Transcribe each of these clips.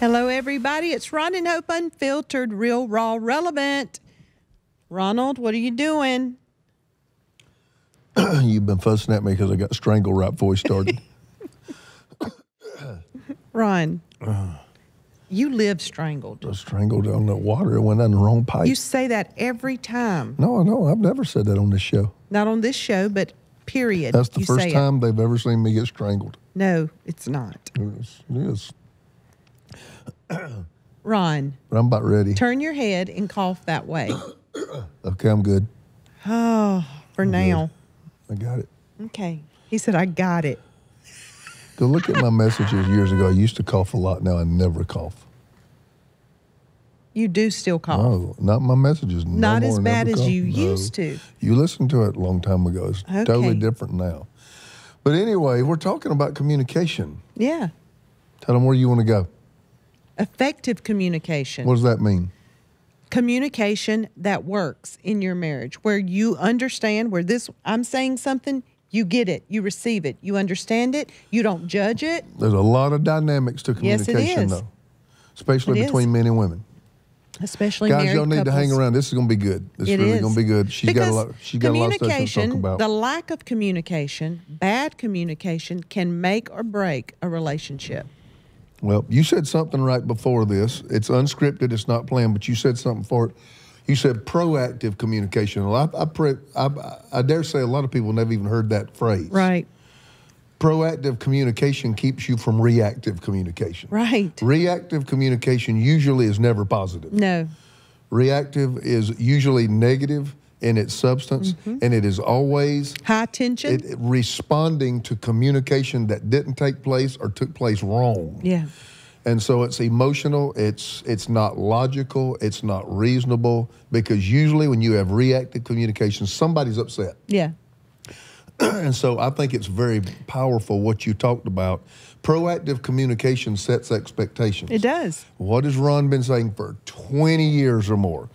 Hello, everybody. It's Ron and Hope Unfiltered, Real, Raw, Relevant. Ronald, what are you doing? You've been fussing at me because I got strangled right before we started. Ron, you live strangled. I strangled on the water. It went down the wrong pipe. You say that every time. no, no, I've never said that on this show. Not on this show, but period. That's the you first say it. time they've ever seen me get strangled. No, it's not. Yes, yes. Ron, But I'm about ready. turn your head and cough that way. Okay, I'm good. Oh, for now. I got it. Okay. He said, I got it. Go look at my messages years ago. I used to cough a lot. Now I never cough. You do still cough. No, not my messages. No Not more, as bad as cough. you No. used to. You listened to it a long time ago. It's Okay. totally different now. But anyway, we're talking about communication. Yeah. Tell them where you want to go. Effective communication. What does that mean? communication that works in your marriage where you understand where this I'm saying something, you get it, you receive it, you understand it, you don't judge it. There's a lot of dynamics to Yes, it communication, though, especially It is. between men and women. Especially Guys, y'all need to hang around. This is going to be good. This It is really is. going to be good. She's got a Because lot. She's got a lot of stuff to communication, talk about. The lack of communication, bad communication, can make or break a relationship. Well, you said something right before this. It's unscripted. It's not planned, but you said something for it. You said proactive communication. Well, I, I, pre, I, I dare say a lot of people never even heard that phrase. Right. Proactive communication keeps you from reactive communication. Right. Reactive communication usually is never positive. No. Reactive is usually negative in its substance, Mm-hmm. and it is always High tension. it, responding to communication that didn't take place or took place wrong. yeah. And so it's emotional, it's it's not logical, it's not reasonable because usually when you have reactive communication, somebody's upset. Yeah. And so I think it's very powerful what you talked about. Proactive communication sets expectations. It does. What has Ron been saying for 20 years or more?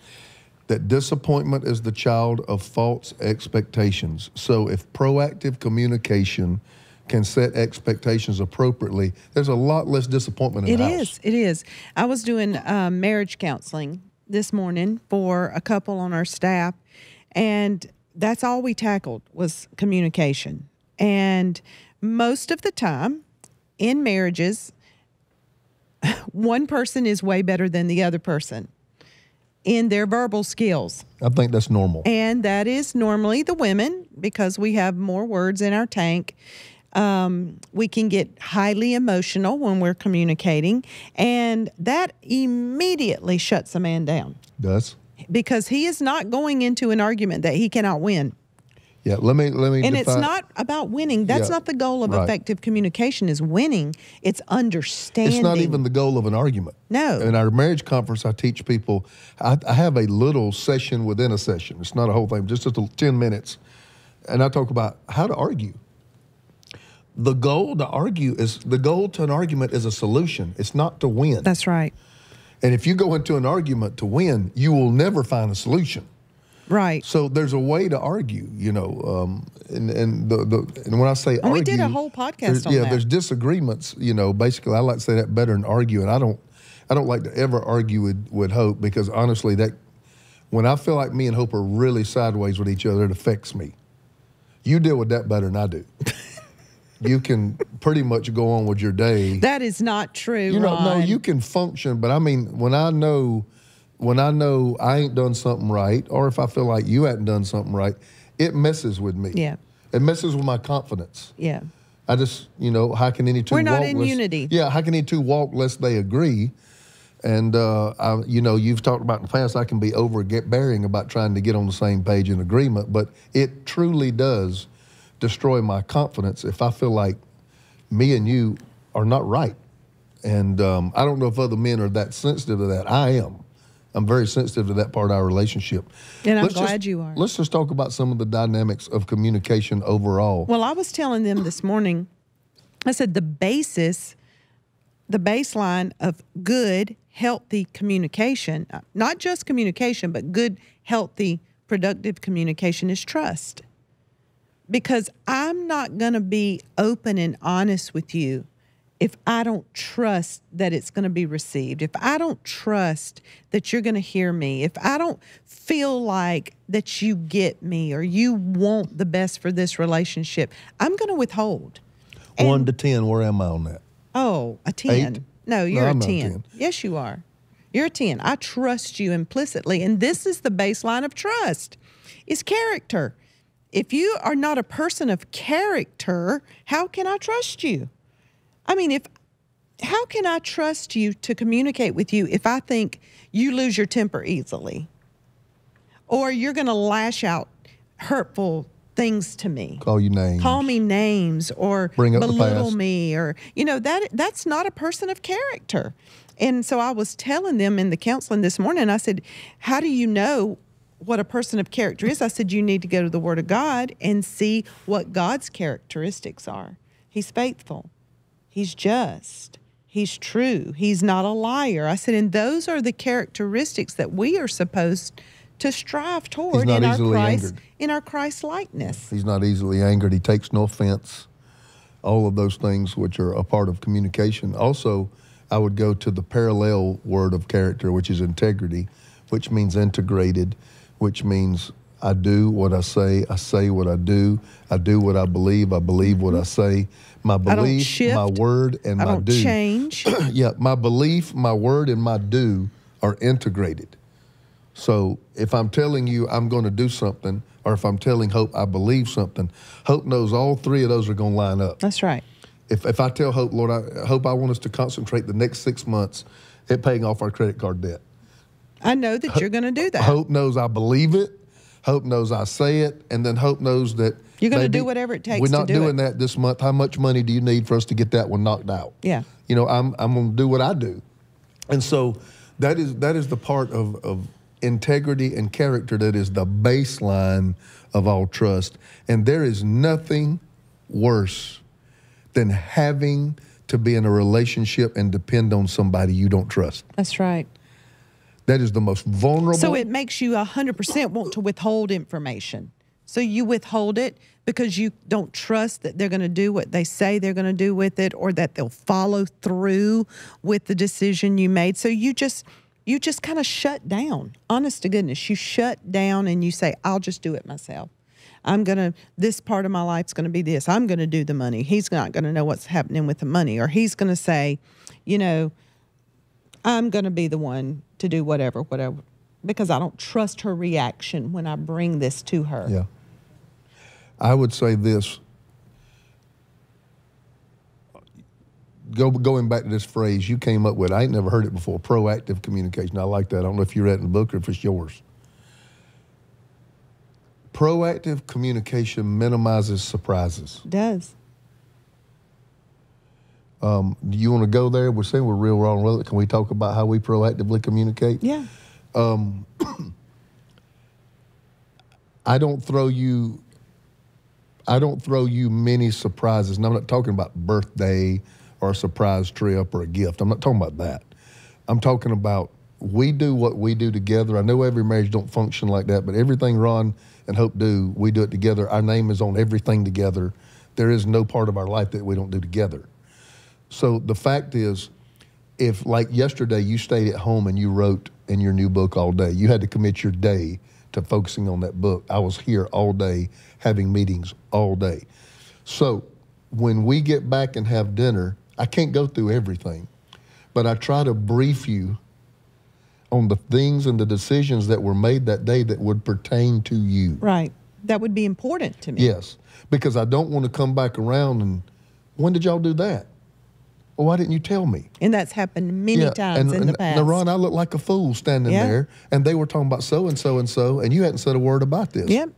That disappointment is the child of false expectations. So if proactive communication can set expectations appropriately, there's a lot less disappointment in It the is. house. It is. I was doing um, marriage counseling this morning for a couple on our staff, and that's all we tackled was communication. And most of the time in marriages, one person is way better than the other person in their verbal skills. I think that's normal. And that is normally the women because we have more words in our tank. Um, we can get highly emotional when we're communicating, and that immediately shuts a man down Does? because he is not going into an argument that he cannot win. Yeah, let me let me And it's not about winning. That's Yeah, not the goal of right. effective communication is winning. It's understanding. It's not even the goal of an argument. No. In our marriage conference, I teach people, I, I have a little session within a session. It's not a whole thing, just, just a, 10 minutes. And I talk about how to argue. The goal to argue is, the goal to an argument is a solution. It's not to win. That's right. and if you go into an argument to win, you will never find a solution. Right. So there's a way to argue, you know, um, and and the, the and when I say And argue, we did a whole podcast yeah, that. there's disagreements, you know. Basically, I like to say that better than argue, and I don't, I don't like to ever argue with with Hope because honestly, that when I feel like me and Hope are really sideways with each other, it affects me. You deal with that better than I do. you can pretty much go on with your day. That is not true. You know, no, you can function, but I mean, when I know, when I know I ain't done something right, or if I feel like you hadn't done something right, it messes with me. Yeah. it messes with my confidence. Yeah. I just, you know, how can any two We're not in lest- unity. Yeah, how can any two walk lest they agree? And uh, I, you know, you've talked about in the past. I can be overbearing about trying to get on the same page in agreement, but it truly does destroy my confidence if I feel like me and you are not right. And um, I don't know if other men are that sensitive to that. I am. I'm very sensitive to that part of our relationship. And I'm Let's just- glad you are. Let's just talk about some of the dynamics of communication overall. Well, I was telling them this morning, I said the basis, the baseline of good, healthy communication, not just communication, but good, healthy, productive communication is trust. Because I'm not going to be open and honest with you if I don't trust that it's going to be received, if I don't trust that you're going to hear me, if I don't feel like that you get me or you want the best for this relationship, I'm going to withhold. One to 10, where am I on that? Oh, a 10. Eight? No, you're I'm a not a 10. 10. Yes, you are. You're a 10. I trust you implicitly. And this is the baseline of trust is character. If you are not a person of character, how can I trust you? I mean, if how can I trust you to communicate with you if I think you lose your temper easily? Or you're going to lash out hurtful things to me? Call you names. call me names or Bring up belittle me or you know that that's not a person of character. And so i was telling them in the counseling this morning i said how do you know what a person of character is? I said you need to go to the word of god and see what god's characteristics are. He's faithful he's just he's true he's not a liar i said and those are the characteristics that we are supposed to strive toward in our christ angered. in our christ likeness He's not easily angered. He takes no offense. All of those things, which are a part of communication. Also, I would go to the parallel word of character, which is integrity, which means integrated, which means I do what I say, I say what I do, I do what I believe, I believe what I mm-hmm. say. My belief, shift. my word, and I my don't do. change. yeah, my belief, my word, and my do are integrated. So if I'm telling you I'm going to do something, or if I'm telling Hope I believe something, Hope knows all three of those are going to line up. That's right. If, if I tell Hope, Lord, I Hope I want us to concentrate the next six months at paying off our credit card debt. I know that you're going to do that. Hope knows I believe it. Hope knows I say it, and then Hope knows that You're gonna do whatever it takes We're to not do doing it. that this month. How much money do you need for us to get that one knocked out? Yeah. You know, I'm I'm going to do what I do, and so that is that is the part of of integrity and character that is the baseline of all trust. And there is nothing worse than having to be in a relationship and depend on somebody you don't trust. That's right. That is the most vulnerable. So it makes you 100% want to withhold information. So you withhold it because you don't trust that they're going to do what they say they're going to do with it or that they'll follow through with the decision you made. So you just you just kind of shut down. Honest to goodness, you shut down and you say I'll just do it myself. I'm going to this part of my life's going to be this. I'm going to do the money. He's not going to know what's happening with the money or he's going to say, you know, I'm going to be the one to do whatever, whatever, because I don't trust her reaction when I bring this to her. Yeah. I would say this. Go, going back to this phrase you came up with, I ain't never heard it before proactive communication. I like that. I don't know if you read it in the book or if it's yours. Proactive communication minimizes surprises. It does. Um, do you want to go there? We're saying we're real wrong it. Can we talk about how we proactively communicate? Yeah. Um, I don't throw you I don't throw you many surprises. And I'm not talking about birthday or a surprise trip or a gift. I'm not talking about that. I'm talking about we do what we do together. I know every marriage don't function like that, but everything Ron and Hope do, we do it together. Our name is on everything together. There is no part of our life that we don't do together. So the fact is, if like yesterday you stayed at home and you wrote in your new book all day, you had to commit your day to focusing on that book. I was here all day having meetings all day. So when we get back and have dinner, I can't go through everything, but I try to brief you on the things and the decisions that were made that day that would pertain to you. Right. That would be important to me. Yes, because I don't want to come back around and when did y'all do that? Well, why didn't you tell me? And that's happened many times and, in and the past. Now, Ron, I looked like a fool standing Yeah. there, and they were talking about so and so and so, and you hadn't said a word about this. Yep.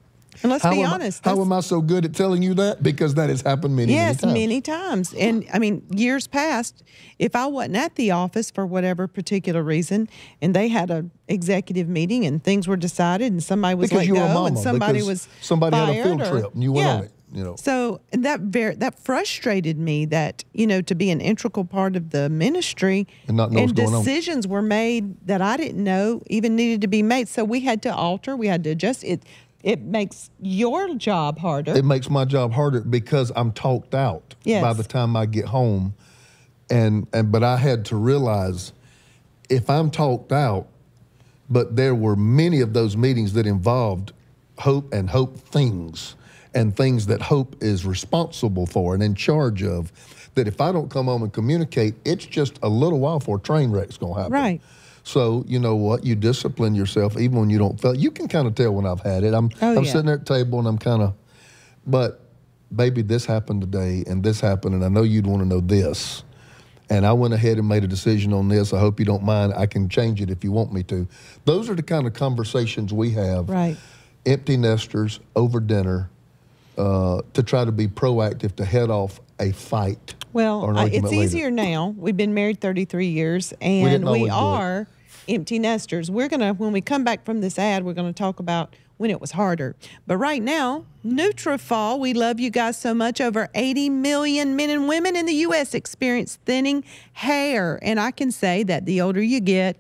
And let's How be am I- honest. how am I so good at telling you that? Because that has happened many, yes, many times. Yes, many times. And I mean, years past, if I wasn't at the office for whatever particular reason, and they had a executive meeting and things were decided, and somebody was Because let go, mama, and somebody was somebody had a field or- trip and you went yeah. on it, you know. So and that very that frustrated me that you know to be an integral part of the ministry And not know on. decisions were made that I didn't know even needed to be made. So we had to alter, we had to adjust it. It makes your job harder. It makes my job harder because I'm talked out by the time I get home. and and but I had to realize if I'm talked out, but there were many of those meetings that involved hope and hope things and things that hope is responsible for and in charge of. That if I don't come home and communicate, it's just a little while before a train wreck's gonna happen. Right. So you know what? You discipline yourself even when you don't feel. You can kind of tell when I've had it. I'm Oh, I'm yeah. sitting there at the table and I'm kind of, but baby, this happened today and this happened, and I know you'd want to know this. And I went ahead and made a decision on this. I hope you don't mind. I can change it if you want me to. Those are the kind of conversations we have. Right. Empty nesters over dinner uh, to try to be proactive to head off a fight. Well, or an uh, it's later. easier now. We've been married 33 years, and we, it. are empty nesters. We're gonna, when we come back from this ad, we're gonna talk about when it was harder. But right now, Nutrafol, we love you guys so much. Over 80 million men and women in the U.S. experience thinning hair, and I can say that the older you get,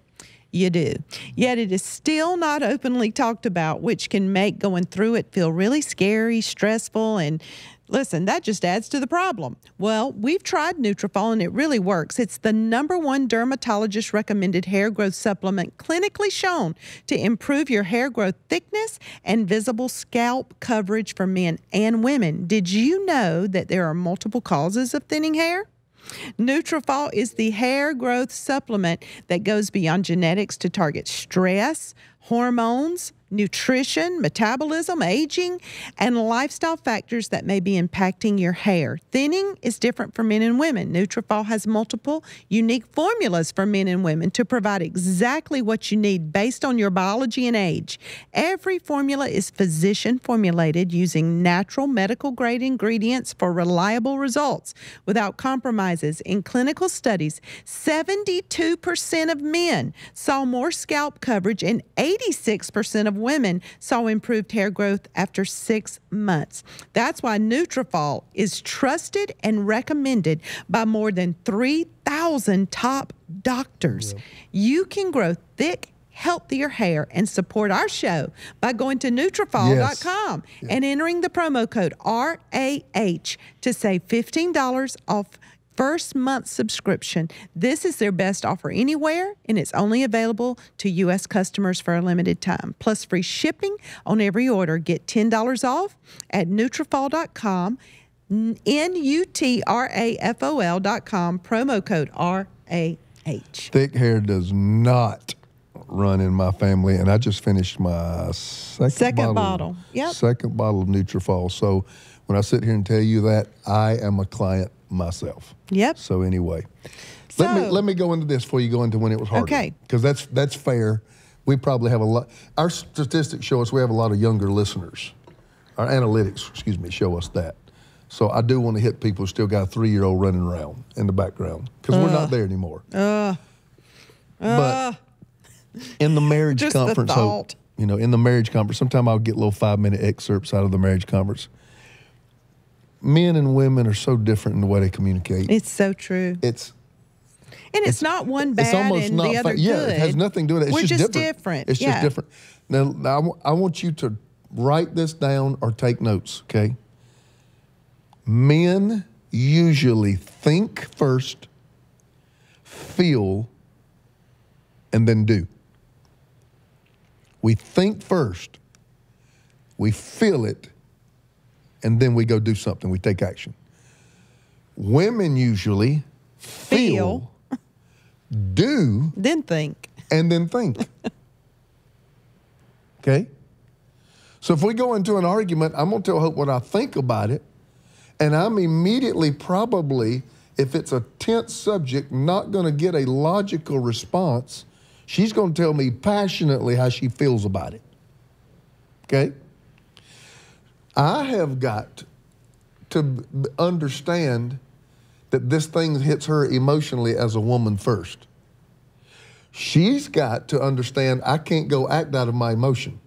you do. Yet it is still not openly talked about, which can make going through it feel really scary, stressful, and listen, that just adds to the problem. Well, we've tried Nutrafol and it really works. It's the number one dermatologist recommended hair growth supplement clinically shown to improve your hair growth thickness and visible scalp coverage for men and women. Did you know that there are multiple causes of thinning hair? Nutrafol is the hair growth supplement that goes beyond genetics to target stress, hormones, nutrition, metabolism, aging, and lifestyle factors that may be impacting your hair. Thinning is different for men and women. Nutrafol has multiple unique formulas for men and women to provide exactly what you need based on your biology and age. Every formula is physician formulated using natural medical grade ingredients for reliable results without compromises. In clinical studies, 72% of men saw more scalp coverage and 86% of women saw improved hair growth after 6 months. That's why Nutrafol is trusted and recommended by more than 3,000 top doctors. You can grow thick healthier hair and support our show by going to Nutrafol.com and entering the promo code RAH to save $15 off first month subscription. This is their best offer anywhere, and it's only available to U.S. customers for a limited time. Plus free shipping on every order. Get $10 off at Nutrafol.com, N-U-T-R-A-F-O-L dot com, promo code R-A-H. Thick hair does not run in my family, and I just finished my second, Second bottle. bottle. Yep. Second bottle of Nutrafol. So when I sit here and tell you that, I am a client myself. Yep. So anyway, let me let me go into this before you go into when it was harder. Okay. Because that's that's fair. We probably have a lot. Our statistics show us we have a lot of younger listeners. Our analytics, excuse me, show us that. So I do want to hit people who still got a three-year-old running around in the background because we're not there anymore. but in the marriage Just the conference, Hope, you know, in the marriage conference, sometimes I'll get little five-minute excerpts out of the marriage conference. Men and women are so different in the way they communicate. It's so true. it's And it's, not one bad it's almost and not the other fa- yeah, it has nothing to do with it. It's We're just, just different. different. It's yeah. just different. Now, I I want you to write this down or take notes, okay? Men usually think first, feel, and then do. We think first, we feel it, and then we go do something. We take action. Women usually feel, do, Then think. and then think. okay? So if we go into an argument, I'm going to tell Hope what I think about it, and I'm immediately probably, if it's a tense subject, not going to get a logical response. She's going to tell me passionately how she feels about it. Okay? I have got to understand that this thing hits her emotionally as a woman first. She's got to understand I can't go act out of my emotion.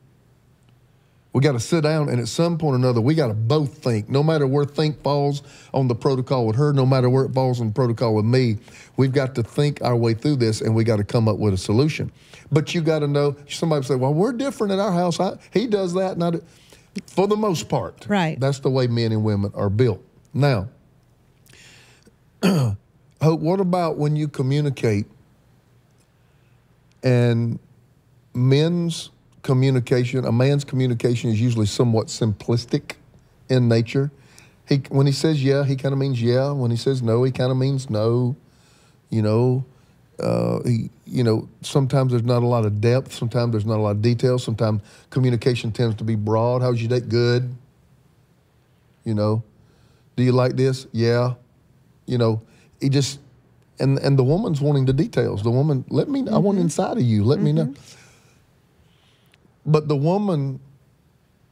We got to sit down and at some point or another, we got to both think. No matter where think falls on the protocol with her, no matter where it falls on the protocol with me, we've got to think our way through this and we got to come up with a solution. But you got to know, somebody say, well, we're different in our house. I, he does that. Do. For the most part, Right. that's the way men and women are built. Now, Hope, what about when you communicate and men's communication, a man's communication is usually somewhat simplistic in nature. He, when he says yeah, he kind of means yeah. When he says no, he kind of means no. You know, uh, he, you know, sometimes there's not a lot of depth. Sometimes there's not a lot of detail. Sometimes communication tends to be broad. How's your date? Good. You know, do you like this? Yeah. You know, he just, and and the woman's wanting the details. The woman, let me, I want inside of you. Let me know. But the woman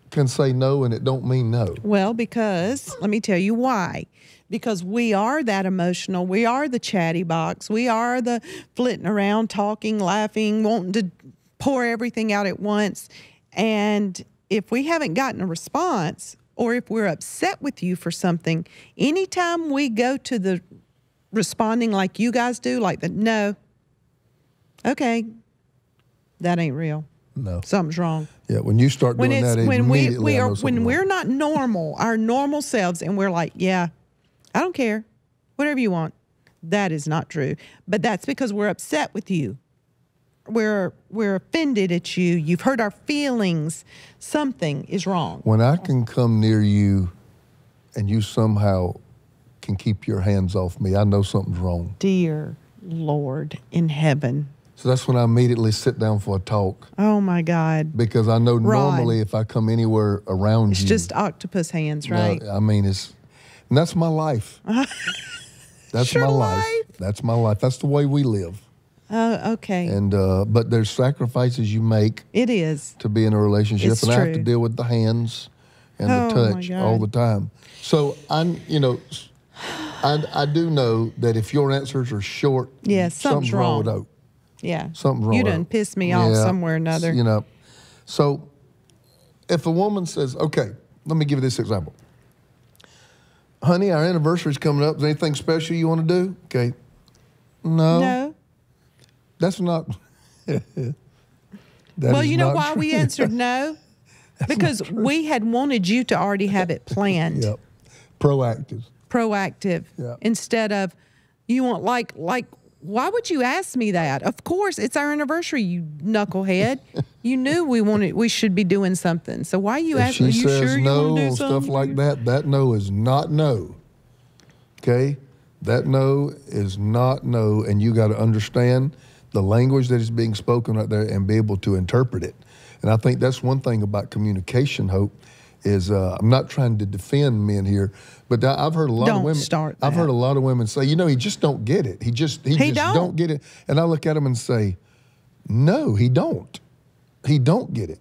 can say no, and it don't mean no. Well, because let me tell you why. Because we are that emotional. We are the chatty box. We are the flitting around, talking, laughing, wanting to pour everything out at once. And if we haven't gotten a response, or if we're upset with you for something, anytime we go to the responding like you guys do, like the no, okay, that ain't real. No. Something's wrong Yeah, when you start when doing it's that, when we, we are when we're not normal our normal selves and we're like yeah i don't care. Whatever you want. That is not true. But that's because we're upset with you. We're we're offended at you. You've hurt our feelings. Something is wrong. When I can come near you, and you somehow can keep your hands off me, I know something's wrong. dear lord in heaven. So that's when I immediately sit down for a talk. Oh my god. Because I know Ron. normally if I come anywhere around it's you, It's just octopus hands no, right? I mean, it's and that's my life. that's Sure my life. life. That's my life. That's the way we live. oh okay And uh, but there's sacrifices you make it is to be in a relationship, It's and I have to deal with the hands and Oh, the touch all the time. So I'm, you know, I, I do know that if your answers are short, Yeah, something's wrong. with Oak. yeah Something's wrong. you done pissed me off Yeah, somewhere or another You know, so if a woman says, "Okay, let me give you this example." Honey, our anniversary's coming up. Is there anything special you want to do? Okay. No, no that's not. that well, you know why true. we answered no? because we had wanted you to already have it planned, Yep. Proactive. proactive, Yeah. instead of you want like like. Why would you ask me that? Of course, it's our anniversary, you knucklehead. you knew we wanted we should be doing something. So why are you If asking? she you says sure you no, do stuff like that, that no is not no. Okay? That no is not no, and you got to understand the language that is being spoken out there and be able to interpret it. And I think that's one thing about communication, Hope, is uh, I'm not trying to defend men here, but I've heard a lot Don't of women. start I've heard a lot of women say, you know, he just don't get it. He just he, He just don't. don't get it. And I look at him and say, no, he don't. He don't get it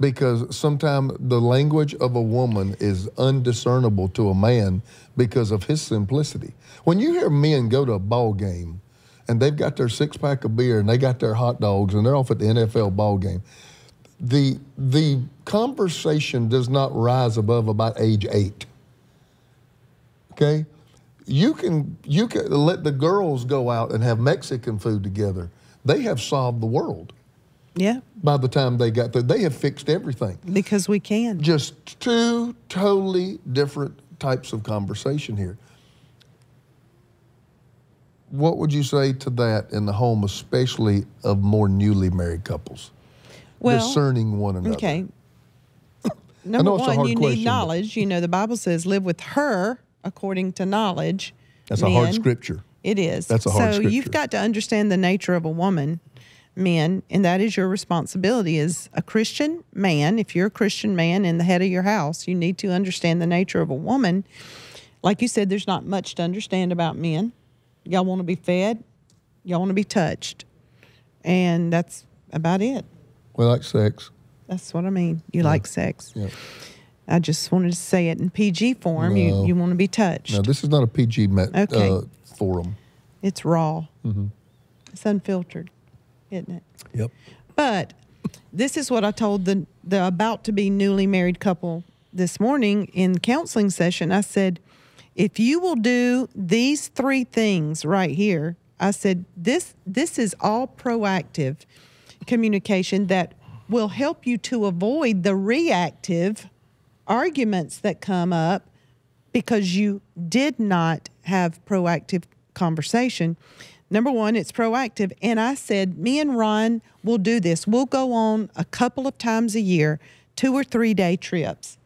because sometimes the language of a woman is undiscernible to a man because of his simplicity. When you hear men go to a ball game and they've got their six pack of beer and they got their hot dogs and they're off at the NFL ball game, the the conversation does not rise above about age eight. Okay, you can you can let the girls go out and have Mexican food together. They have solved the world Yeah, by the time they got there. They have fixed everything. because we can. Just two totally different types of conversation here. What would you say to that in the home, especially of more newly married couples? Well, discerning one another. Okay. Number know it's a one, you question, need knowledge. You know, the Bible says, live with her according to knowledge. That's a hard scripture. It is. That's a hard so you've got to understand the nature of a woman, men, and that is your responsibility as a Christian man. If you're a Christian man in the head of your house, you need to understand the nature of a woman. Like you said, there's not much to understand about men. Y'all want to be fed, y'all want to be touched, and that's about it. We like sex. That's what I mean. You like sex. Yeah. I just wanted to say it in PG form. No. You you want to be touched. Now, this is not a PG met, Okay. uh, forum. It's raw. Mm-hmm. It's unfiltered, isn't it? Yep. But this is what I told the the about to be newly married couple this morning in counseling session. I said, if you will do these three things right here, I said this this is all proactive communication that will help you to avoid the reactive arguments that come up because you did not have proactive conversation. Number one, it's proactive. And I said, me and Ron will do this. We'll go on a couple of times a year, two or three day trips,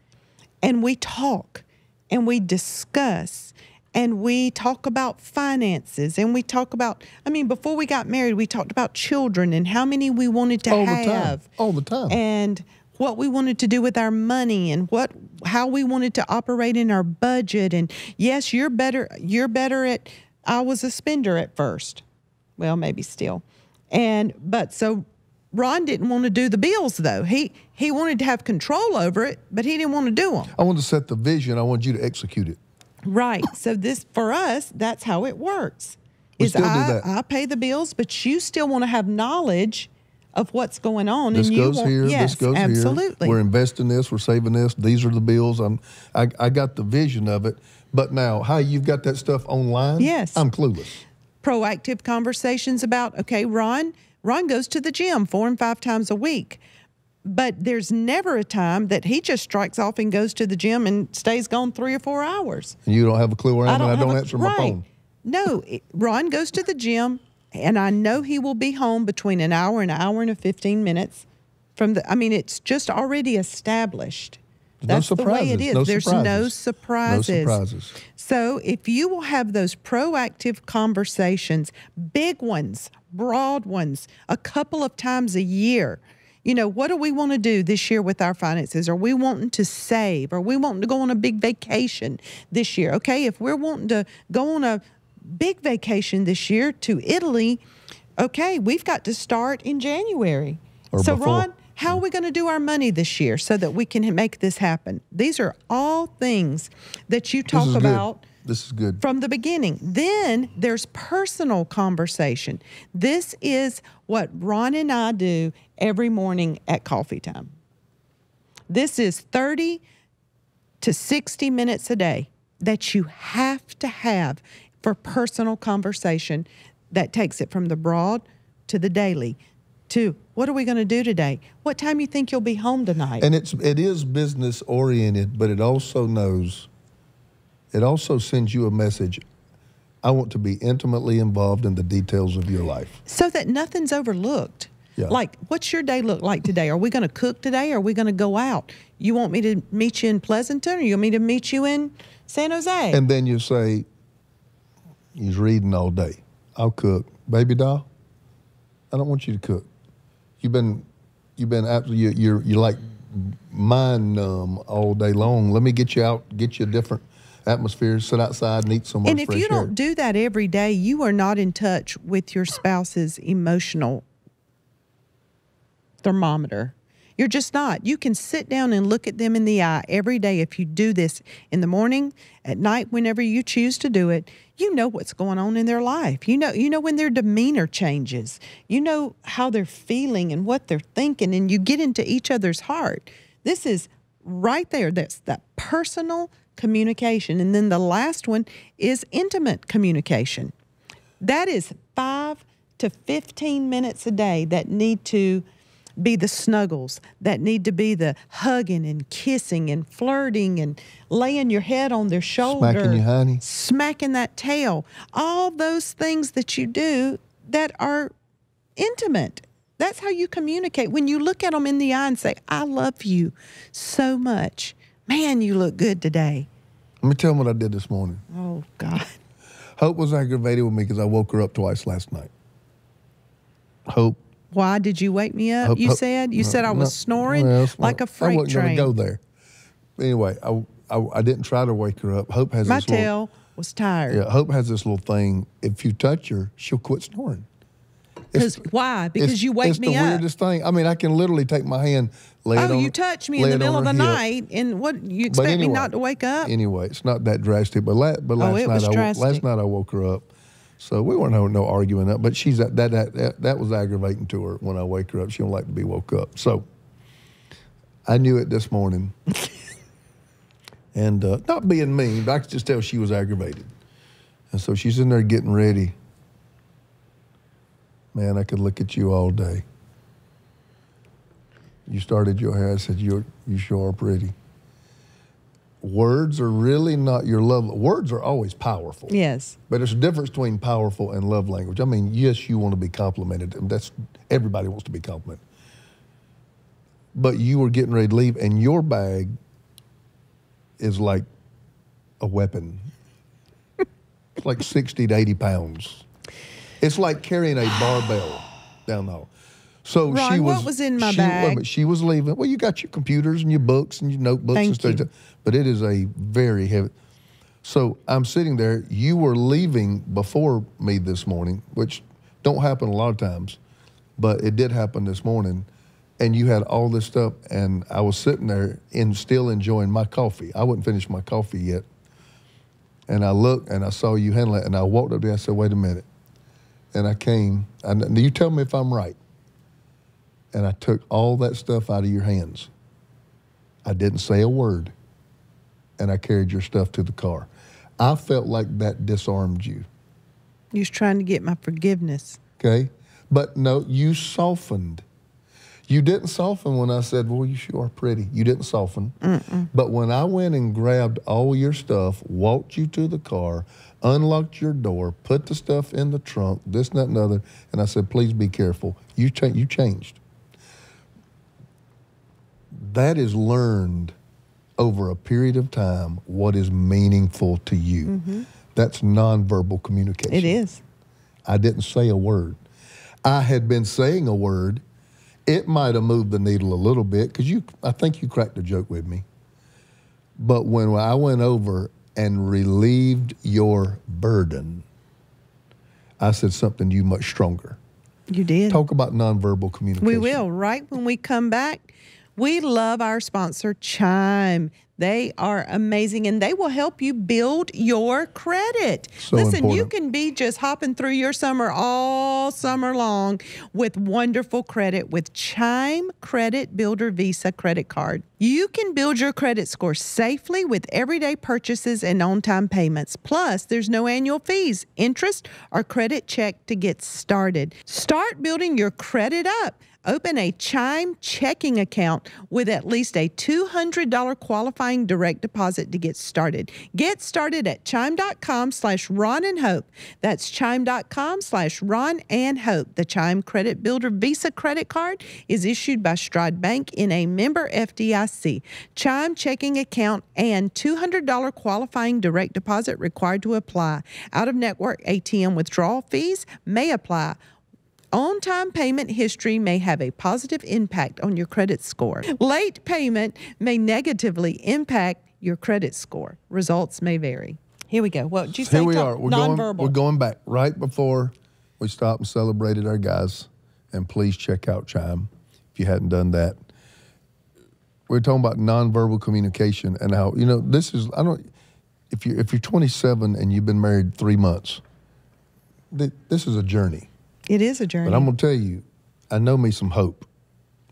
and we talk and we discuss and we talk about finances and we talk about i mean before we got married we talked about children and how many we wanted to All the have time. All the time. and what we wanted to do with our money and what how we wanted to operate in our budget and yes you're better you're better at i was a spender at first well maybe still and but so ron didn't want to do the bills though he he wanted to have control over it but he didn't want to do them I want to set the vision. I want you to execute it. Right. So this for us, that's how it works. We is still do I, that. I pay the bills, but you still want to have knowledge of what's going on. This and you goes want, here. Yes, this goes absolutely. here. We're investing this. We're saving this. These are the bills. I'm. I, I got the vision of it. But now, how you've got that stuff online? Yes. I'm clueless. Proactive conversations about okay, Ron. Ron goes to the gym four and five times a week. But there's never a time that he just strikes off and goes to the gym and stays gone three or four hours. And you don't have a clue where I am, and I don't a- answer my right. phone. No, Ron goes to the gym, and I know he will be home between an hour and an hour and a 15 minutes from the. I mean, it's just already established. That's no the way it is. No There's surprises. no No surprises. surprises. So if you will have those proactive conversations, big ones, broad ones, a couple of times a year. You know, what do we want to do this year with our finances? Are we wanting to save? Are we wanting to go on a big vacation this year? Okay, if we're wanting to go on a big vacation this year to Italy, okay, we've got to start in January. Or so, before. Ron, how are we going to do our money this year so that we can make this happen? These are all things that you talk about good. This is good. from the beginning. Then there's personal conversation. This is what Ron and I do every morning at coffee time. This is 30 to 60 minutes a day that you have to have for personal conversation that takes it from the broad to the daily to what are we going to do today? What time you think you'll be home tonight? And it's it is business oriented, but it also knows. It also sends you a message. I want to be intimately involved in the details of your life. so that nothing's overlooked. Yeah. Like, what's your day look like today? Are we going to cook today? Are we going to go out? You want me to meet you in Pleasanton or you want me to meet you in San Jose? And then you say, he's reading all day. I'll cook. Baby doll, I don't want you to cook. You've been, you've been absolutely, you're, you're like mind numb all day long. Let me get you out, get you a different atmosphere, sit outside and eat somewhere and if you air. don't do that every day, you are not in touch with your spouse's emotional thermometer. You're just not. You can sit down and look at them in the eye every day if you do this in the morning, at night, whenever you choose to do it. You know what's going on in their life. You know you know when their demeanor changes. You know how they're feeling and what they're thinking and you get into each other's heart. This is right there. That's that personal communication. And then the last one is intimate communication. That is five to 15 minutes a day that need to be the snuggles, that need to be the hugging and kissing and flirting and laying your head on their shoulder, Smacking your honey. smacking that tail. All those things that you do that are intimate. That's how you communicate. When you look at them in the eye and say, I love you so much. Man, you look good today. Let me tell them what I did this morning. Oh, God. Hope was aggravated with me because I woke her up twice last night. Hope. Why did you wake me up? You said you said I was no, snoring it's like not- a freight I wasn't train. Go there. Anyway, I, I, I didn't try to wake her up. Hope has My this little, tail was tired. yeah. Hope has this little thing. If you touch her, she'll quit snoring. Because why? Because it's- you wake it's me the up. weirdest thing. I mean, I can literally take my hand, lay it Oh, you touch me in the middle of the hip. night, and what you expect me not to wake up? Anyway, it's not that drastic. But la- but oh, last Oh, night I last night I woke her up. So we weren't having no arguing up. But she's that that that, that, was aggravating to her when I wake her up. She don't like to be woke up. So I knew it this morning. and uh, not being mean, but I could just tell she was aggravated. And so she's in there getting ready. Man, I could look at you all day. You started your hair. I said, you're you sure are pretty." Words are really not your love. Words are always powerful. Yes. But there's a difference between powerful and love language. I mean, yes, you want to be complimented. That's everybody wants to be complimented. But you were getting ready to leave, and your bag is like a weapon. it's like 60 to 80 pounds. It's like carrying a barbell down the hall. So Ron, she was. what was in my she, bag? minute, she was leaving. Well, you got your computers and your books and your notebooks and Thank stuff. you. But it is a very heavy. So I'm sitting there. You were leaving before me this morning, which don't happen a lot of times, but it did happen this morning. And you had all this stuff, and I was sitting there and still enjoying my coffee. I wouldn't finish my coffee yet. And I looked and I saw you handle it, and I walked up there. I said, "Wait a minute," and I came. And you tell me if I'm right. And I took all that stuff out of your hands. I didn't say a word and I carried your stuff to the car. I felt like that disarmed you, You was trying to get my forgiveness. okay? But no, you softened. You didn't soften when I said, Well, you sure are pretty. You didn't soften. But when I went and grabbed all your stuff, walked you to the car, unlocked your door, put the stuff in the trunk, this, that, and other, and I said, Please be careful, you, cha- you changed. That is learned over a period of time what is meaningful to you. Mm-hmm. That's nonverbal communication. It is. I didn't say a word. I had been saying a word. It might have moved the needle a little bit because you, I think you cracked a joke with me. But when I went over and relieved your burden, I said something to you much stronger. You did. Talk about nonverbal communication. We will. Right when we come back, we love our sponsor, Chime. They are amazing and they will help you build your credit. So Listen, you can be just hopping through your summer all summer long with wonderful credit with Chime Credit Builder Visa credit card. You can build your credit score safely with everyday purchases and on time payments. Plus, there's no annual fees, interest, or credit check to get started. Start building your credit up. Open a Chime checking account with at least a $200 qualifying direct deposit to get started. Get started at chime.com slash Ron and Hope. That's chime.com slash Ron and Hope. The Chime Credit Builder Visa credit card is issued by Stride Bank in a member FDIC. Chime checking account and $200 qualifying direct deposit required to apply. Out of network ATM withdrawal fees may apply. On time payment history may have a positive impact on your credit score. Late payment may negatively impact your credit score. Results may vary. Here we go. What did you say? Here we are. We're going, we're going back right before we stopped and celebrated our guys. And please check out Chime if you hadn't done that. We're talking about nonverbal communication and how you know this is. I don't. If you if you're 27 and you've been married three months, th- this is a journey. It is a journey. But I'm gonna tell you, I know me some hope.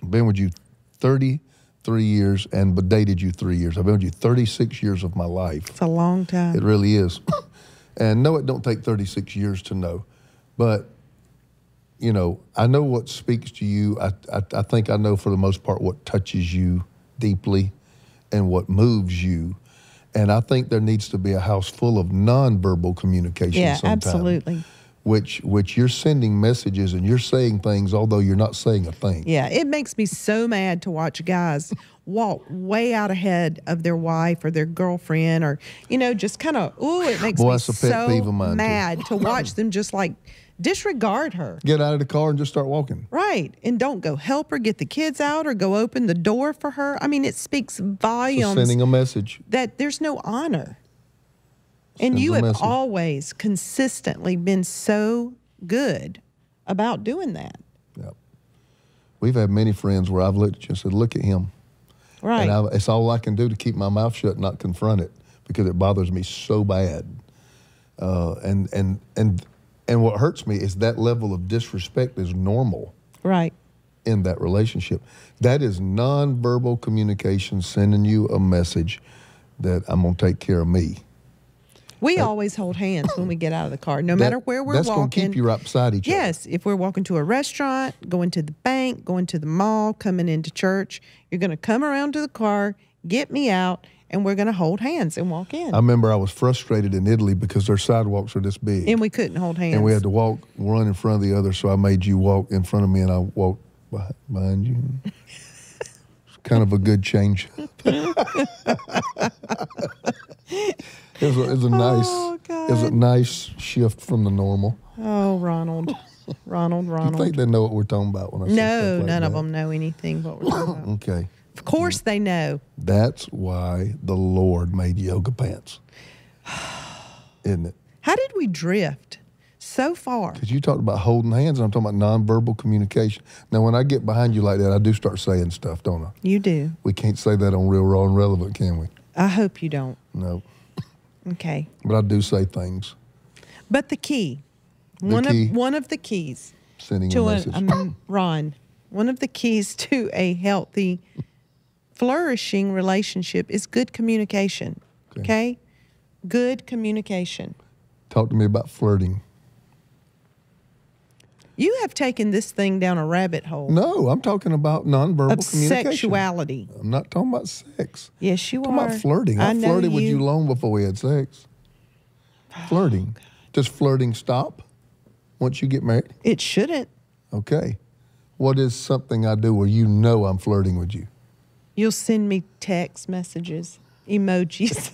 I've been with you 33 years and but dated you three years. I've been with you 36 years of my life. it's a long time. It really is. and no, it don't take 36 years to know. But, you know, I know what speaks to you. I, I, I think I know for the most part what touches you deeply and what moves you. And I think there needs to be a house full of nonverbal communication Yeah, sometime, absolutely. Which, which you're sending messages and you're saying things, although you're not saying a thing. Yeah, it makes me so mad to watch guys walk way out ahead of their wife or their girlfriend or, you know, just kind of, ooh, it makes Boy, me that's a pet so mine, too. mad to watch them just like disregard her. Get out of the car and just start walking. Right. And don't go help her get the kids out or go open the door for her. I mean, it speaks volumes. So volumes sending a message. that there's no honor. And you have always consistently been so good about doing that. Yep. We've had many friends where I've looked at you and said, look at him. Right. And I, it's all I can do to keep my mouth shut and not confront it because it bothers me so bad. Uh, and, and, and, and what hurts me is that level of disrespect is normal right. in that relationship. That is nonverbal communication sending you a message that I'm going to take care of me. We always hold hands when we get out of the car, no matter where we're that's walking. going to keep you right beside each other. Yes, if we're walking to a restaurant, going to the bank, going to the mall, coming into church, you're going to come around to the car, get me out, and we're going to hold hands and walk in. I remember I was frustrated in Italy because their sidewalks are this big. and we couldn't hold hands. and we had to walk one in front of the other. So I made you walk in front of me, and I walked behind you. it's kind of a good change. it was a, it was a oh, nice, Oh, it was a nice shift from the normal. oh, Ronald. Ronald, Ronald. I Ronald. think they know what we're talking about when I say no, like none of them know anything what we're talking about. Okay, Of course they know. that's why the Lord made yoga pants, isn't it? How did we drift so far? Because you talked about holding hands, and I'm talking about nonverbal communication. Now, when I get behind you like that, I do start saying stuff, don't I? You do. We can't say that on Real Raw and Relevant, can we? I hope you don't. No. Okay. But I do say things, But the key, The one key. of one of the keys sending to a, message. um, Ron, one of the keys to a healthy, flourishing relationship is good communication. Okay. Okay, good communication. Talk to me about flirting. You have taken this thing down a rabbit hole No, I'm talking about nonverbal of communication. sexuality. I'm not talking about sex. Yes, you I'm talking are. about flirting. I, I flirted with you. you long before we had sex. Oh, flirting. Does flirting stop once you get married? It shouldn't. Okay. What is something I do where you know I'm flirting with you? You'll send me text messages, emojis.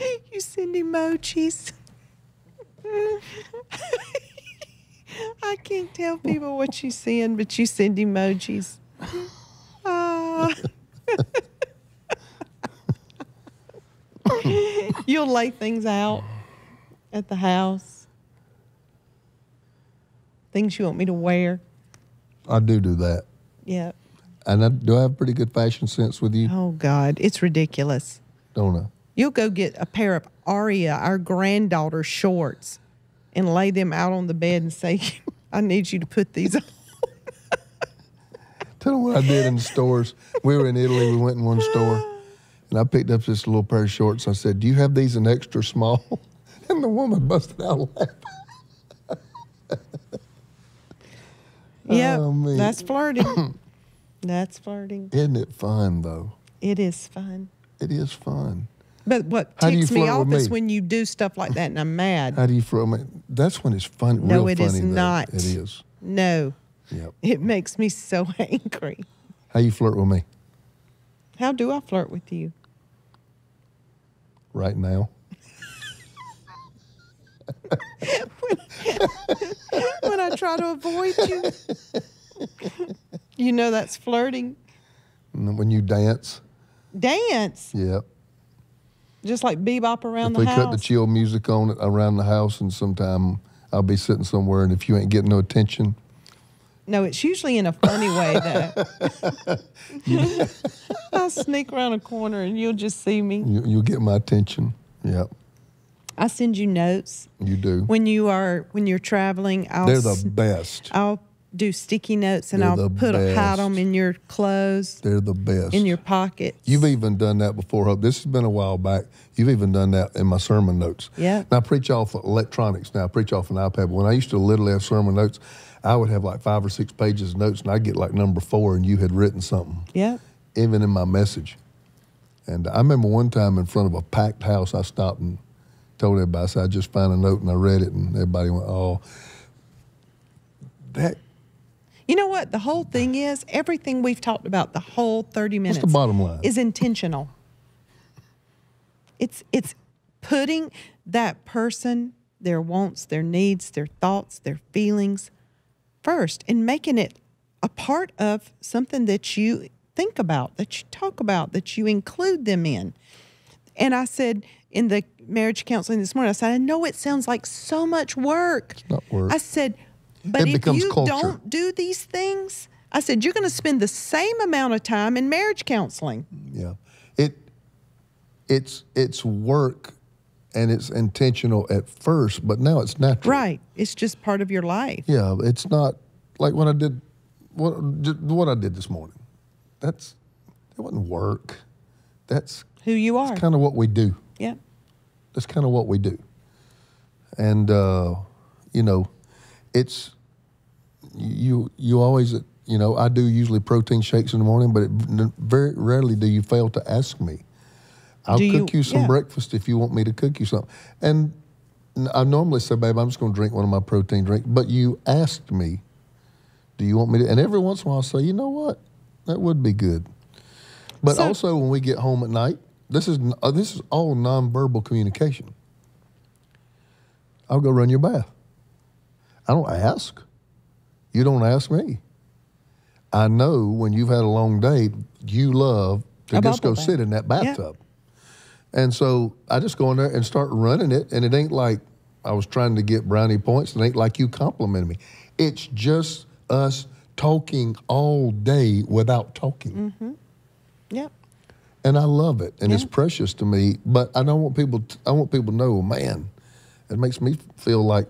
you send emojis. I can't tell people what you send, but you send emojis. Ah. You'll lay things out at the house. Things you want me to wear. I do do that. Yeah. And I, do I have pretty good fashion sense with you? Oh God, it's ridiculous. Don't I? You'll go get a pair of Aria, our granddaughter's shorts, and lay them out on the bed and say, "I need you to put these on." Tell them what I did in the stores. We were in Italy. We went in one store, and I picked up this little pair of shorts. I said, "Do you have these in extra small?" And the woman busted out laughing. Yeah, Oh, that's flirting. that's flirting. Isn't it fun though? It is fun. It is fun. But what How ticks me off is me? when you do stuff like that and I'm mad. How do you? I mean, that's when it's fun. No, real it is funny, though. not. It is. No, Yep. it makes me so angry. How you flirt with me How do I flirt with you? right now? When I try to avoid you, you know that's flirting. When you dance, Dance, yep. Just like bebop around if the we house. cut the chill music on it around the house, and sometime I'll be sitting somewhere, and if you ain't getting no attention, No, it's usually in a funny way though. I'll sneak around a corner and you'll just see me. you, you'll get my attention. Yep, I send you notes you do. when you are when you're traveling. I'll They're the best. I'll do sticky notes and They're I'll put hide best. them in your clothes, They're the best. in your pocket. You've even done that before, Hope. This has been a while back. You've even done that in my sermon notes. Yeah. Now I preach off electronics. Now I preach off an iPad. But when I used to literally have sermon notes, I would have like five or six pages of notes, and I'd get like number four, and you had written something, yeah. even in my message. And I remember one time in front of a packed house, I stopped and told everybody, I said, I just found a note and I read it, and everybody went, oh. That, You know what? The whole thing is everything we've talked about the whole 30 minutes the bottom line? is intentional. It's it's putting that person, their wants, their needs, their thoughts, their feelings first and making it a part of something that you think about, that you talk about, that you include them in. And I said in the marriage counseling this morning, I said, I know it sounds like so much work. It's not work. I said, but It if you culture. don't do these things, I said, you're going to spend the same amount of time in marriage counseling. Yeah, it it's it's work, and it's intentional at first, but now it's natural. Right. It's just part of your life. Yeah, it's not like when I did what what I did this morning. That's it wasn't work. That's Who you are. kind of what we do. yeah. That's kind of what we do. And uh, you know, it's you you always You know, I do usually protein shakes in the morning, but it, very rarely do you fail to ask me. I'll Do cook you- you, some yeah. breakfast if you want me to cook you something. And I normally say, babe, I'm just going to drink one of my protein drinks. But you asked me, do you want me to? And every once in a while, I say, you know what? That would be good. But So- also, when we get home at night, this is uh, this is all nonverbal communication. I'll go run your bath. I don't ask. You don't ask me. I know when you've had a long day, you love to A just go bath. sit in that Yeah. bathtub. And so I just go in there and start running it, and it ain't like I was trying to get brownie points. It ain't like you complimenting me. It's just us talking all day without talking. Mm-hmm. Yep. And I love it, and it's precious to me. But I don't want people. I want people to know, man, it makes me feel like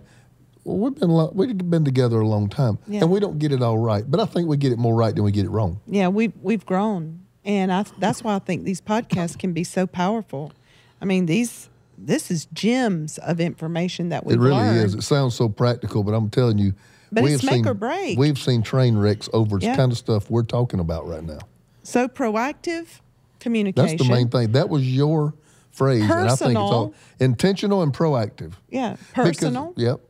well, we've been lo- we've been together a long time, Yeah. and we don't get it all right. But I think we get it more right than we get it wrong. Yeah, we've we've grown, and I that's why I think these podcasts can be so powerful. I mean, these this is gems of information that we've It really learned. is. It sounds so practical, but I'm telling you, But we it's have make seen, or break. We've seen train wrecks over the Yeah. kind of stuff we're talking about right now. So proactive communication. That's the main thing. That was your phrase, and I think it's all Personal. intentional and proactive. Yeah, Because- personal yep.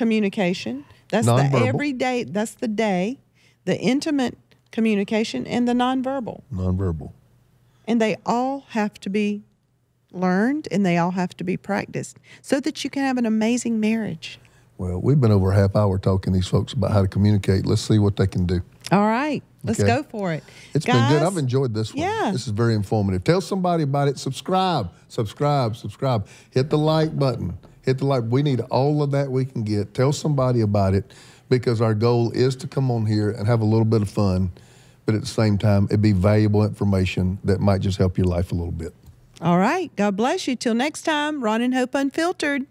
Communication. That's Nonverbal. the everyday. That's the day, the intimate communication, and the nonverbal. Nonverbal. And they all have to be learned, and they all have to be practiced, so that you can have an amazing marriage. Well, we've been over a half hour talking to these folks about how to communicate. Let's see what they can do. All right, let's Okay. go for it. It's been good. I've enjoyed this one. Yeah. This is very informative. Tell somebody about it. Subscribe, subscribe, subscribe. Hit the like button. Hit the like. We need all of that we can get. Tell somebody about it because our goal is to come on here and have a little bit of fun, but at the same time, it'd be valuable information that might just help your life a little bit. All right. God bless you. Till next time, Ron and Hope Unfiltered.